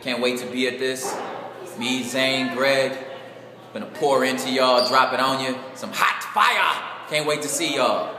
Can't wait to be at this. Me, Zane, Greg, gonna pour into y'all, drop it on you. Some hot fire. Can't wait to see y'all.